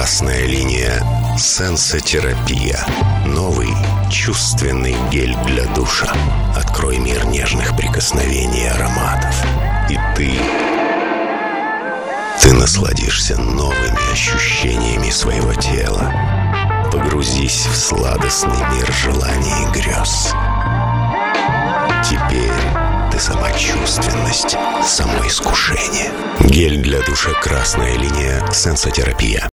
Красная линия Сенсотерапия. Новый чувственный гель для душа. Открой мир нежных прикосновений и ароматов. И ты... Ты насладишься новыми ощущениями своего тела. Погрузись в сладостный мир желаний и грез. Теперь ты сама чувственность, само искушение. Гель для душа «Красная линия. Сенсотерапия».